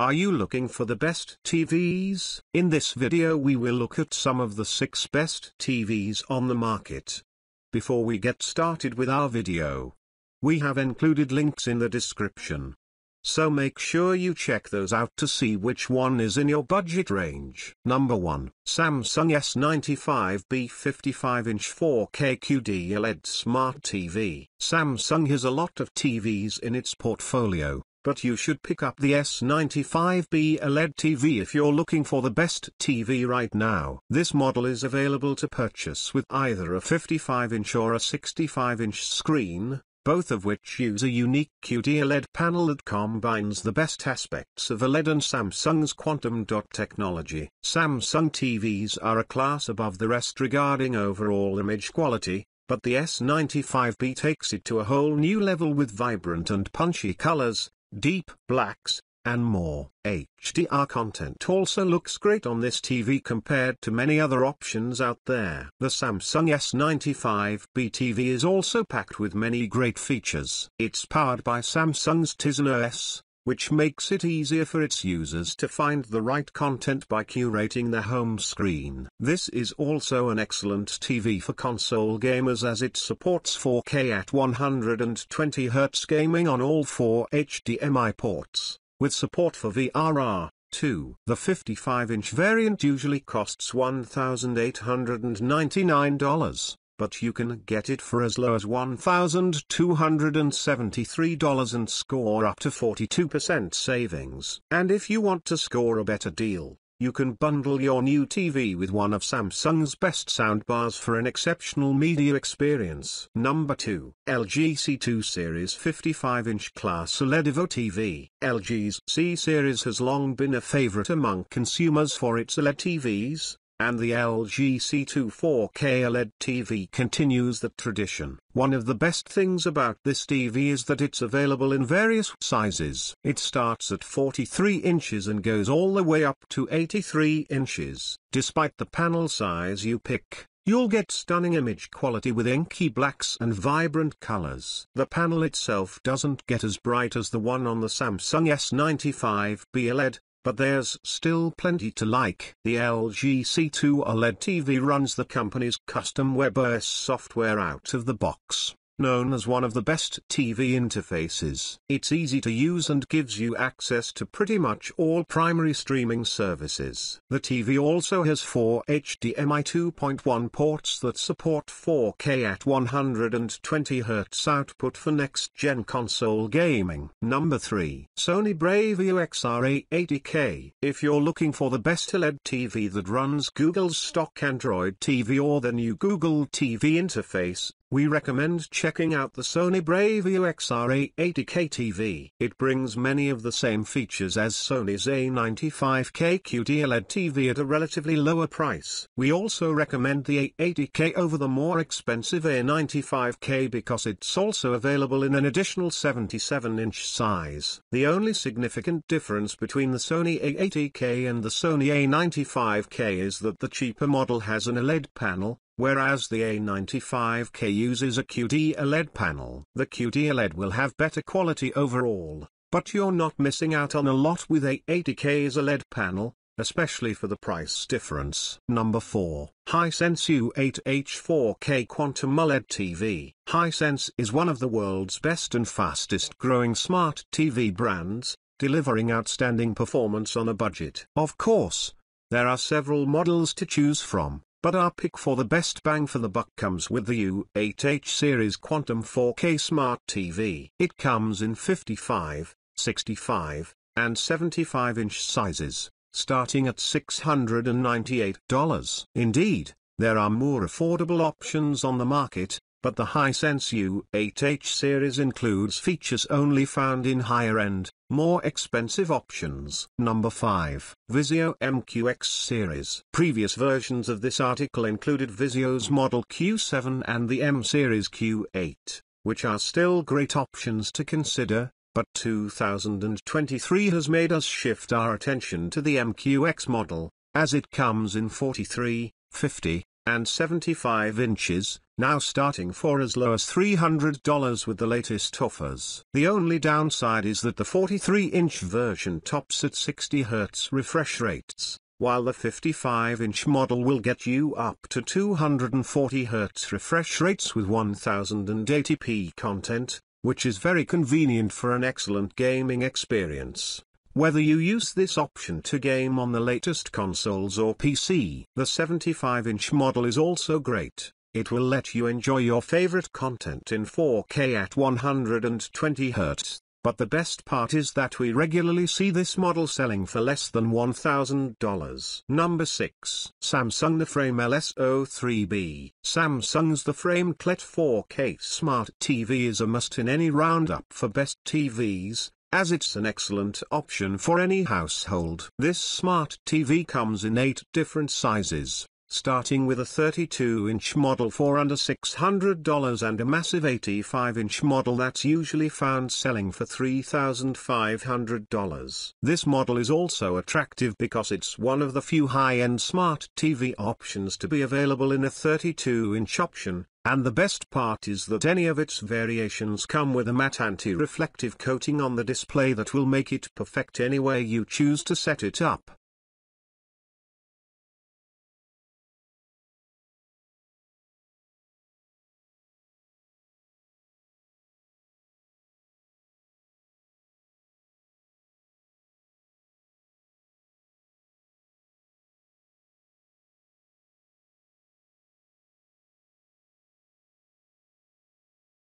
Are you looking for the best TVs? In this video we will look at some of the 6 best TVs on the market. Before we get started with our video, we have included links in the description. So make sure you check those out to see which one is in your budget range. Number 1, Samsung S95B 55-inch 4K QD OLED Smart TV. Samsung has a lot of TVs in its portfolio, but you should pick up the S95B OLED TV if you're looking for the best TV right now. This model is available to purchase with either a 55-inch or a 65-inch screen, both of which use a unique QD OLED panel that combines the best aspects of OLED and Samsung's quantum dot technology. Samsung TVs are a class above the rest regarding overall image quality, but the S95B takes it to a whole new level with vibrant and punchy colors, deep blacks, and more. HDR content also looks great on this TV compared to many other options out there. The Samsung S95B TV is also packed with many great features. It's powered by Samsung's Tizen OS, which makes it easier for its users to find the right content by curating their home screen. This is also an excellent TV for console gamers as it supports 4K at 120Hz gaming on all four HDMI ports, with support for VRR. 2. The 55-inch variant usually costs $1,899 but you can get it for as low as $1,273 and score up to 42% savings. And if you want to score a better deal, you can bundle your new TV with one of Samsung's best soundbars for an exceptional media experience. Number 2. LG C2 Series 55-inch class OLED Evo TV. LG's C Series has long been a favorite among consumers for its OLED TVs, and the LG C2 4K OLED TV continues that tradition. One of the best things about this TV is that it's available in various sizes. It starts at 43 inches and goes all the way up to 83 inches. Despite the panel size you pick, You'll get stunning image quality with inky blacks and vibrant colors. The panel itself doesn't get as bright as the one on the Samsung S95B OLED, but there's still plenty to like. The LG C2 OLED TV runs the company's custom WebOS software out of the box known as one of the best TV interfaces. It's easy to use and gives you access to pretty much all primary streaming services. The TV also has four HDMI 2.1 ports that support 4K at 120Hz output for next-gen console gaming. Number 3. Sony Bravia XR A80K. If you're looking for the best OLED TV that runs Google's stock Android TV or the new Google TV interface, we recommend checking out the Sony Bravia XR A80K TV. It brings many of the same features as Sony's A95K QD OLED TV at a relatively lower price. We also recommend the A80K over the more expensive A95K because it's also available in an additional 77-inch size. The only significant difference between the Sony A80K and the Sony A95K is that the cheaper model has an OLED panel, whereas the A95K uses a QD OLED panel. The QD OLED will have better quality overall, but you're not missing out on a lot with A80K's OLED panel, especially for the price difference. Number 4. Hisense U8H4K Quantum ULED TV. Hisense is one of the world's best and fastest growing smart TV brands, delivering outstanding performance on a budget. Of course, there are several models to choose from, but our pick for the best bang for the buck comes with the U8H series Quantum 4K Smart TV. It comes in 55, 65, and 75 inch sizes, starting at $698. Indeed, there are more affordable options on the market, but the Hisense U8H series includes features only found in higher-end, more expensive options. Number 5. Vizio MQX series. Previous versions of this article included Vizio's Model Q7 and the M series Q8, which are still great options to consider, but 2023 has made us shift our attention to the MQX model, as it comes in 43, 50, and 75 inches, now starting for as low as $300 with the latest offers. The only downside is that the 43-inch version tops at 60 Hz refresh rates, while the 55-inch model will get you up to 240 Hz refresh rates with 1080p content, which is very convenient for an excellent gaming experience. Whether you use this option to game on the latest consoles or PC, the 75-inch model is also great. It will let you enjoy your favorite content in 4K at 120 Hz. But the best part is that we regularly see this model selling for less than $1,000. Number 6. Samsung The Frame LS03B Samsung's The Frame QLED 4K Smart TV is a must in any roundup for best TVs, as it's an excellent option for any household. This smart TV comes in 8 different sizes, starting with a 32-inch model for under $600 and a massive 85-inch model that's usually found selling for $3,500. This model is also attractive because it's one of the few high-end smart TV options to be available in a 32-inch option, and the best part is that any of its variations come with a matte anti-reflective coating on the display that will make it perfect any way you choose to set it up.